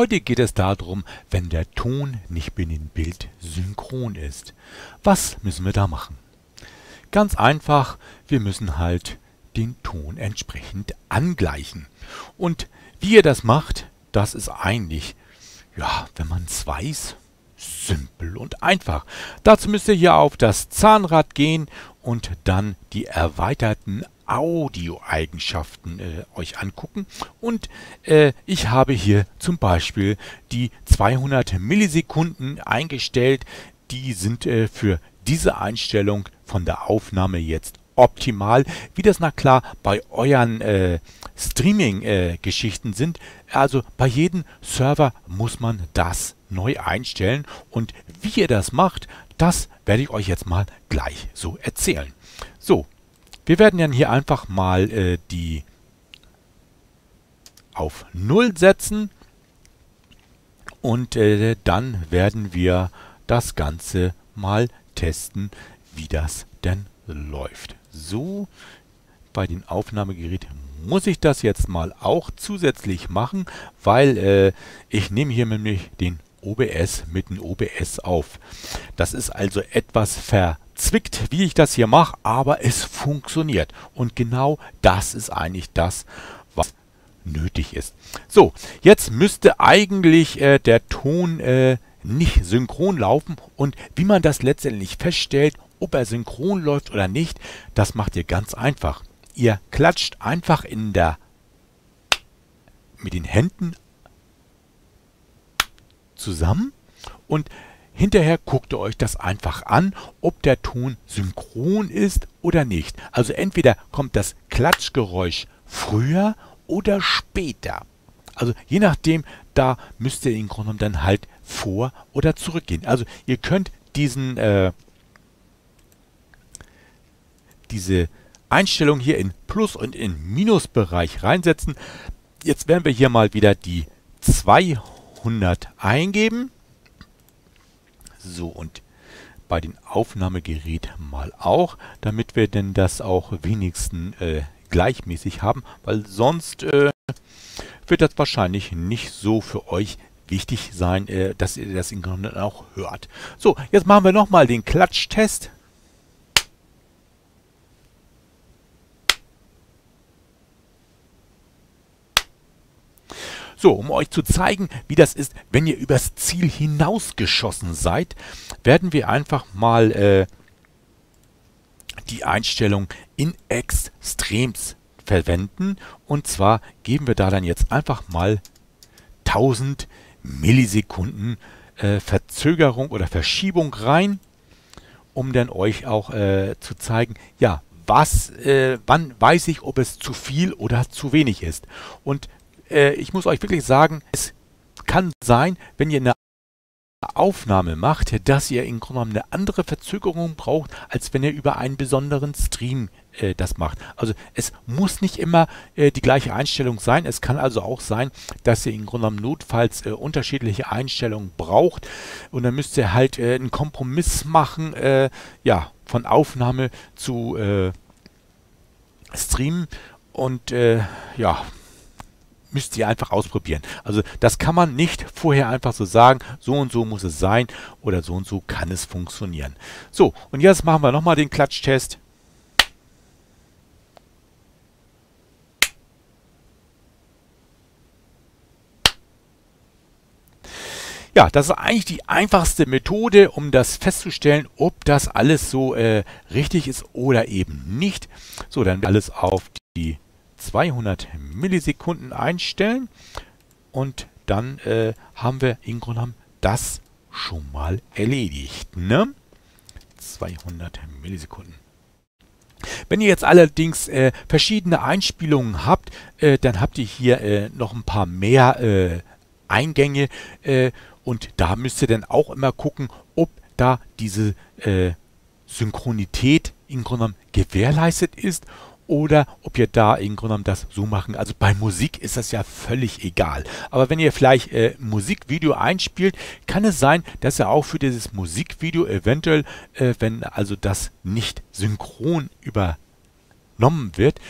Heute geht es darum, wenn der Ton nicht mit dem Bild synchron ist. Was müssen wir da machen? Ganz einfach, wir müssen halt den Ton entsprechend angleichen. Und wie ihr das macht, das ist eigentlich, ja, wenn man es weiß, simpel und einfach. Dazu müsst ihr hier auf das Zahnrad gehen und dann die erweiterten Audioeigenschaften äh, euch angucken. Und äh, ich habe hier zum Beispiel die 200 Millisekunden eingestellt. Die sind äh, für diese Einstellung von der Aufnahme jetzt optimal. Wie das na klar bei euren äh, Streaming-Geschichten sind. Also bei jedem Server muss man das neu einstellen. Und wie ihr das macht, das werde ich euch jetzt mal gleich so erzählen. So, wir werden dann hier einfach mal äh, die auf 0 setzen und äh, dann werden wir das Ganze mal testen, wie das denn läuft. So, bei den Aufnahmegeräten muss ich das jetzt mal auch zusätzlich machen, weil äh, ich nehme hier nämlich den OBS mit dem OBS auf. Das ist also etwas verzwickt, wie ich das hier mache, aber es funktioniert. Und genau das ist eigentlich das, was nötig ist. So, jetzt müsste eigentlich äh, der Ton äh, nicht synchron laufen und wie man das letztendlich feststellt, ob er synchron läuft oder nicht, das macht ihr ganz einfach. Ihr klatscht einfach in der mit den Händen zusammen und hinterher guckt ihr euch das einfach an, ob der Ton synchron ist oder nicht. Also entweder kommt das Klatschgeräusch früher oder später. Also je nachdem, da müsst ihr im Grunde genommen dann halt vor oder zurückgehen. Also ihr könnt diesen äh, diese Einstellung hier in Plus- und in Minusbereich reinsetzen. Jetzt werden wir hier mal wieder die 200 100 eingeben. So, und bei den Aufnahmegeräten mal auch, damit wir denn das auch wenigstens äh, gleichmäßig haben, weil sonst äh, wird das wahrscheinlich nicht so für euch wichtig sein, äh, dass ihr das im Grunde auch hört. So, jetzt machen wir nochmal den Klatschtest. So, um euch zu zeigen, wie das ist, wenn ihr übers Ziel hinausgeschossen seid, werden wir einfach mal äh, die Einstellung in Extrems verwenden. Und zwar geben wir da dann jetzt einfach mal 1000 Millisekunden äh, Verzögerung oder Verschiebung rein, um dann euch auch äh, zu zeigen, ja, was, äh, wann weiß ich, ob es zu viel oder zu wenig ist. Und äh, ich muss euch wirklich sagen, es kann sein, wenn ihr eine Aufnahme macht, dass ihr im Grunde genommen eine andere Verzögerung braucht, als wenn ihr über einen besonderen Stream äh, das macht. Also es muss nicht immer äh, die gleiche Einstellung sein. Es kann also auch sein, dass ihr im Grunde genommen notfalls äh, unterschiedliche Einstellungen braucht und dann müsst ihr halt äh, einen Kompromiss machen, äh, ja, von Aufnahme zu äh, Stream und ja, müsst ihr einfach ausprobieren. Also das kann man nicht vorher einfach so sagen, so und so muss es sein oder so und so kann es funktionieren. So, und jetzt machen wir nochmal den Klatschtest. Ja, das ist eigentlich die einfachste Methode, um das festzustellen, ob das alles so äh, richtig ist oder eben nicht. So, dann alles auf die 200 Millisekunden einstellen und dann äh, haben wir im Grunde das schon mal erledigt. Ne? 200 Millisekunden. Wenn ihr jetzt allerdings äh, verschiedene Einspielungen habt, äh, dann habt ihr hier äh, noch ein paar mehr äh, Eingänge äh, und da müsst ihr dann auch immer gucken, ob da diese Synchronität im Grunde gewährleistet ist oder ob ihr da im Grunde genommen das so machen. Also bei Musik ist das ja völlig egal. Aber wenn ihr vielleicht äh, Musikvideo einspielt, kann es sein, dass ihr auch für dieses Musikvideo eventuell, äh, wenn also das nicht synchron übernommen wird,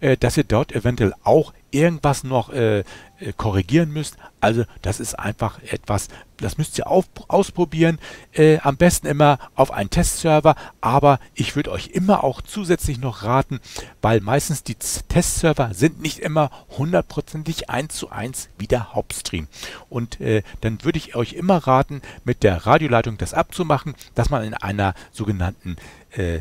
äh, dass ihr dort eventuell auch irgendwas noch äh, äh, korrigieren müsst. Also das ist einfach etwas, das müsst ihr auf, ausprobieren. Äh, am besten immer auf einen Testserver, aber ich würde euch immer auch zusätzlich noch raten, weil meistens die Testserver sind nicht immer hundertprozentig eins zu eins wie der Hauptstream. Und äh, dann würde ich euch immer raten, mit der Radioleitung das abzumachen, dass man in einer sogenannten äh,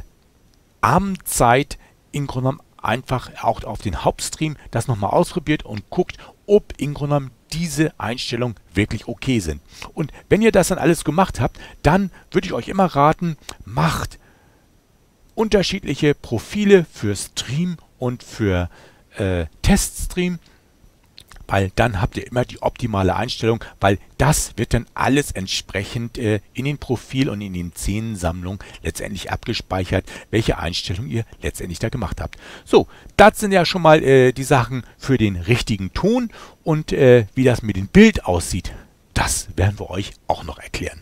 Abendzeit in Grunde genommen einfach auch auf den Hauptstream das nochmal ausprobiert und guckt, ob im Grunde genommen diese Einstellungen wirklich okay sind. Und wenn ihr das dann alles gemacht habt, dann würde ich euch immer raten, macht unterschiedliche Profile für Stream und für äh, Teststream weil dann habt ihr immer die optimale Einstellung, weil das wird dann alles entsprechend äh, in den Profil und in den Szenensammlungen letztendlich abgespeichert, welche Einstellung ihr letztendlich da gemacht habt. So, das sind ja schon mal äh, die Sachen für den richtigen Ton und äh, wie das mit dem Bild aussieht, das werden wir euch auch noch erklären.